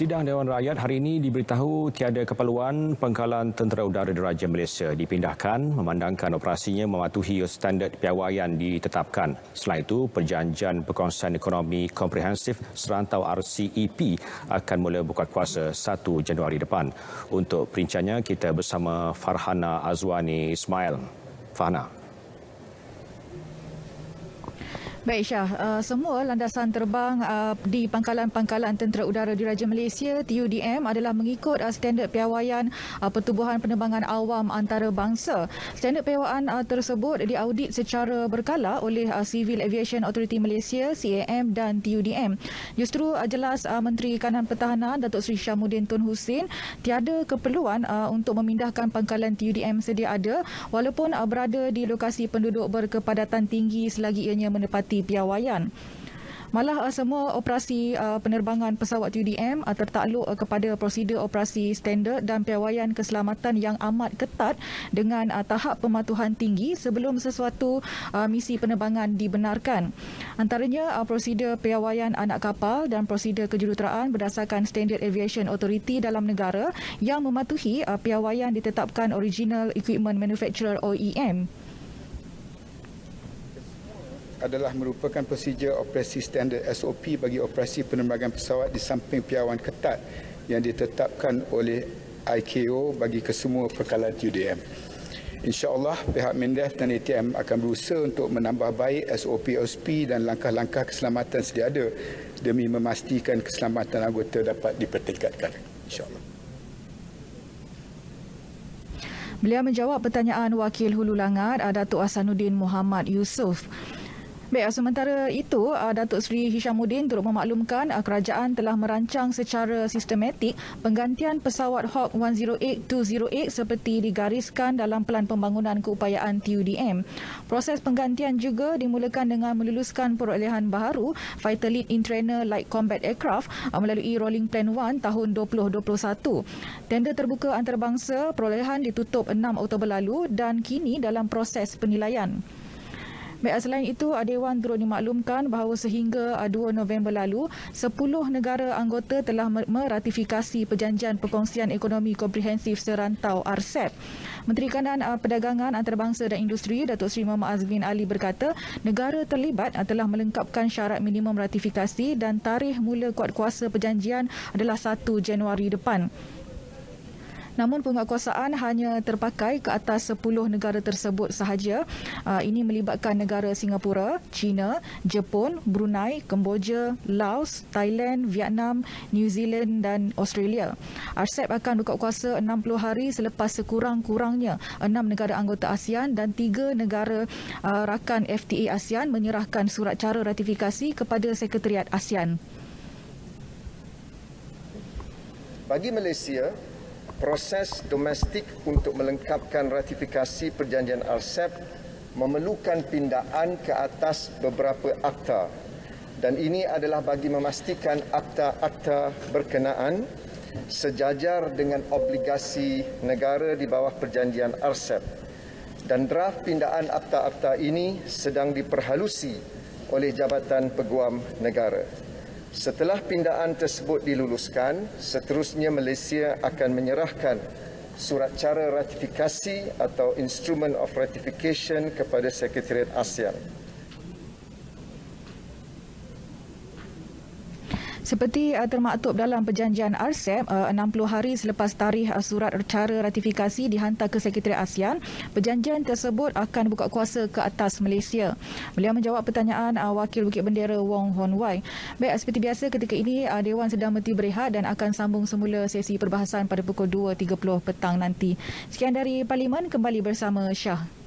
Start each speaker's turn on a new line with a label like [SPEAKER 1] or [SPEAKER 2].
[SPEAKER 1] Sidang Dewan Rakyat hari ini diberitahu tiada keperluan pengkalan tentera udara diraja Malaysia dipindahkan memandangkan operasinya mematuhi standard piawaian ditetapkan. Selain itu, perjanjian perkongsian ekonomi komprehensif serantau RCEP akan mula buka kuasa 1 Januari depan. Untuk perinciannya, kita bersama Farhana Azwani Ismail. Farhana.
[SPEAKER 2] Baik Syah, uh, semua landasan terbang uh, di pangkalan-pangkalan tentera udara diraja Malaysia TUDM adalah mengikut uh, standard piawaian uh, pertubuhan penerbangan awam antarabangsa. Standard piawaian uh, tersebut diaudit secara berkala oleh uh, Civil Aviation Authority Malaysia CAM dan TUDM. Justru uh, jelas uh, Menteri Kanan Pertahanan Datuk Seri Syamuddin Tun Hussein tiada keperluan uh, untuk memindahkan pangkalan TUDM sedia ada walaupun uh, berada di lokasi penduduk berkepadatan tinggi selagi ianya menepati seperti piawaian. Malah uh, semua operasi uh, penerbangan pesawat UDM uh, tertakluk uh, kepada prosedur operasi standard dan piawaian keselamatan yang amat ketat dengan uh, tahap pematuhan tinggi sebelum sesuatu uh, misi penerbangan dibenarkan. Antaranya uh, prosedur piawaian anak kapal dan prosedur kejuruteraan berdasarkan Standard Aviation Authority dalam negara yang mematuhi uh, piawaian ditetapkan Original Equipment Manufacturer OEM
[SPEAKER 3] adalah merupakan prosedur operasi standard SOP bagi operasi penerbangan pesawat di samping piawaian ketat yang ditetapkan oleh IKO bagi kesemua perkalaan UDM. InsyaAllah pihak Mendef dan ATM akan berusaha untuk menambah baik SOP-SOP dan langkah-langkah keselamatan sedia ada demi memastikan keselamatan anggota dapat dipertingkatkan. InsyaAllah.
[SPEAKER 2] Beliau menjawab pertanyaan Wakil Hulu Langat Datuk Hasanuddin Muhammad Yusof. Baik, sementara itu, uh, Datuk Seri Hishamuddin turut memaklumkan uh, kerajaan telah merancang secara sistematik penggantian pesawat Hawk 108-208 seperti digariskan dalam Pelan Pembangunan Keupayaan TUDM. Proses penggantian juga dimulakan dengan meluluskan perolehan baharu Fighter Lead in Trainer Light Combat Aircraft melalui Rolling Plan 1 tahun 2021. Tender terbuka antarabangsa perolehan ditutup 6 Oktober lalu dan kini dalam proses penilaian. Baik, selain itu, Dewan turut dimaklumkan bahawa sehingga 2 November lalu, 10 negara anggota telah meratifikasi Perjanjian Perkongsian Ekonomi Komprehensif Serantau RCEP. Menteri Kanan Perdagangan Antarabangsa dan Industri Datuk Seri Muhammad Azmin Ali berkata, negara terlibat telah melengkapkan syarat minimum ratifikasi dan tarikh mula kuat kuasa perjanjian adalah 1 Januari depan. Namun penguatkuasaan hanya terpakai ke atas 10 negara tersebut sahaja. Ah, ini melibatkan negara Singapura, China, Jepun, Brunei, Kemboja, Laos, Thailand, Vietnam, New Zealand dan Australia. RCEP akan buka kuasa 60 hari selepas sekurang-kurangnya 6 negara anggota ASEAN dan 3 negara ah, rakan FTA ASEAN menyerahkan surat cara ratifikasi kepada Sekretariat ASEAN.
[SPEAKER 4] Bagi Malaysia, proses domestik untuk melengkapkan ratifikasi perjanjian RCEP memerlukan pindaan ke atas beberapa akta dan ini adalah bagi memastikan akta-akta berkenaan sejajar dengan obligasi negara di bawah perjanjian RCEP dan draft pindaan akta-akta ini sedang diperhalusi oleh Jabatan Peguam Negara. Setelah pindaan tersebut diluluskan, seterusnya Malaysia akan menyerahkan surat cara ratifikasi atau Instrument of Ratification kepada Sekretariat ASEAN.
[SPEAKER 2] Seperti uh, termaktub dalam perjanjian RCEP, uh, 60 hari selepas tarikh uh, surat cara ratifikasi dihantar ke Sekretariat ASEAN, perjanjian tersebut akan buka kuasa ke atas Malaysia. Beliau menjawab pertanyaan uh, Wakil Bukit Bendera Wong Hon Wai. Baik, seperti biasa ketika ini uh, Dewan sedang berhenti berehat dan akan sambung semula sesi perbahasan pada pukul 2.30 petang nanti. Sekian dari Parlimen, kembali bersama Syah.